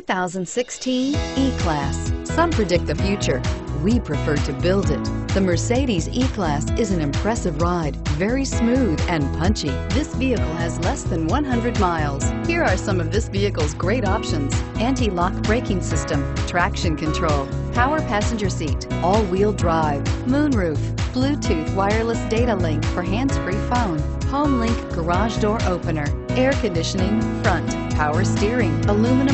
2016 E-Class. Some predict the future. We prefer to build it. The Mercedes E-Class is an impressive ride, very smooth and punchy. This vehicle has less than 100 miles. Here are some of this vehicle's great options. Anti-lock braking system, traction control, power passenger seat, all-wheel drive, moonroof, Bluetooth wireless data link for hands-free phone, home link garage door opener, air conditioning, front, power steering, aluminum.